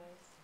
nice.